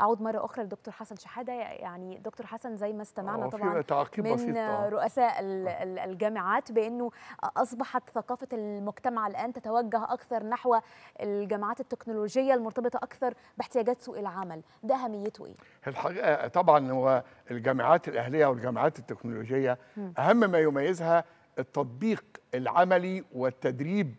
أعود مرة أخرى لدكتور حسن شحادة. يعني دكتور حسن زي ما استمعنا في طبعا من بسيط آه. رؤساء ال- الجامعات بأنه أصبحت ثقافة المجتمع الآن تتوجه أكثر نحو الجامعات التكنولوجية المرتبطة أكثر باحتياجات سوق العمل. ده أهميته إيه؟ الحقيقة طبعا هو الجامعات الأهلية والجامعات التكنولوجية أهم ما يميزها التطبيق العملي والتدريب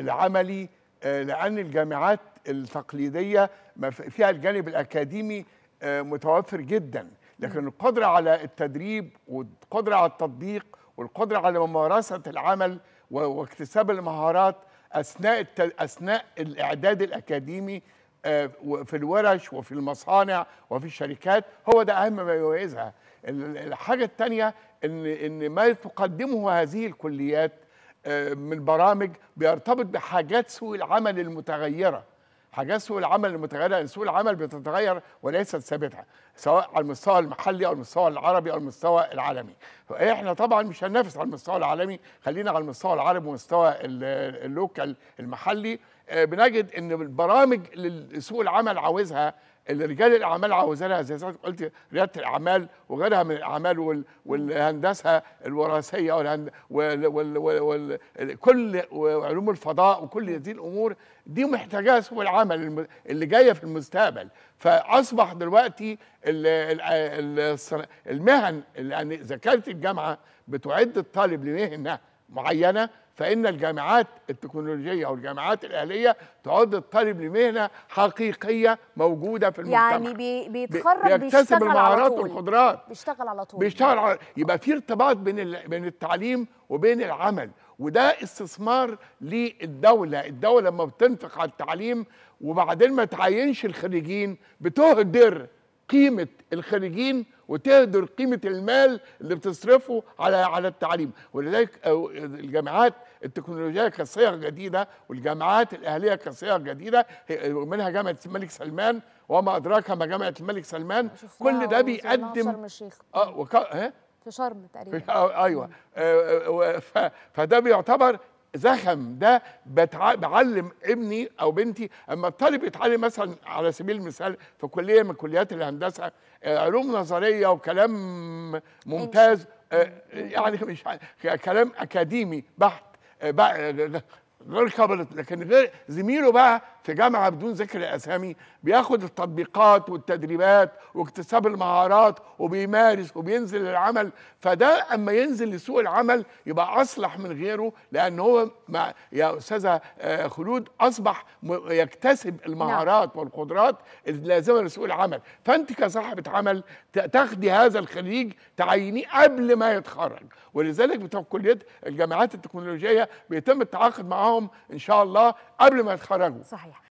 العملي آه، لأن الجامعات التقليدية فيها الجانب الأكاديمي آه، متوفر جدا لكن القدرة على التدريب والقدرة على التطبيق والقدرة على ممارسة العمل واكتساب المهارات أثناء. أثناء الإعداد الأكاديمي آه، في الورش وفي المصانع وفي الشركات هو ده أهم ما يميزها ال- الحاجة الثانية ان إن ما تقدمه هذه الكليات آه، من برامج بيرتبط بحاجات سوق العمل المتغيرة حاجات سوق العمل المتغيرة لأن سوق العمل بتتغير وليست ثابتة سواء على المستوى المحلي أو المستوى العربي أو المستوى العالمي. فإحنا طبعا مش هننافس على المستوى العالمي خلينا على المستوى العربي والمستوى ال- اللوكال المحلي. آه، بنجد إن البرامج اللي سوق العمل عاوزها رجال الأعمال عاوزينها زي ما قلت ريادة الأعمال وغيرها من الأعمال وال والهندسة الوراثية والهند وال وال وال وال كل وعلوم الفضاء وكل هذه الأمور دي محتاجاها سوق العمل اللي جاية في المستقبل. فأصبح دلوقتي المهن يعني إذا كانت الجامعة بتعد الطالب لمهنة معينة فإن الجامعات التكنولوجية أو الجامعات الاهليه تعد الطالب لمهنة حقيقية موجودة في المجتمع. يعني بي بي- بيتخرج بيكتسب المهارات والقدرات. بيشتغل على طول. بيشتغل على يبقى في ارتباط بين ال... بين التعليم وبين العمل وده استثمار للدولة. الدولة لما بتنفق على التعليم وبعدين ما تعينش الخريجين بتهدر. قيمة الخريجين وتهدر قيمة المال اللي بتصرفه على على التعليم. ولذلك الجامعات التكنولوجية كصيغ جديدة والجامعات الأهلية كصيغ جديدة منها جامعة الملك سلمان وما أدراك ما جامعة الملك سلمان. كل ده بيقدم شرم الشيخ آه وك... في شرم تقريبا. آه، أيوه. آه، آه،. فده بيعتبر زخم ده. بعلم ابني أو بنتي أما الطالب يتعلم مثلا على سبيل المثال في كلية من كليات الهندسة آه، علوم نظرية وكلام ممتاز آه، يعني مش كلام أكاديمي بحت آه، غير قابل لكن غير زميله بقى في جامعه بدون ذكر اسامي بياخد التطبيقات والتدريبات واكتساب المهارات وبيمارس وبينزل العمل. فده أما ينزل لسوق العمل يبقى أصلح من غيره لأن هو مع يا أستاذة آه، خلود أصبح يكتسب المهارات والقدرات اللازمة لسوق العمل. فأنت كصاحبة عمل تاخدي هذا الخريج تعينيه قبل ما يتخرج. ولذلك بتوع كليات الجامعات التكنولوجية بيتم التعاقد معاهم إن شاء الله قبل ما يتخرجوا. صحيح.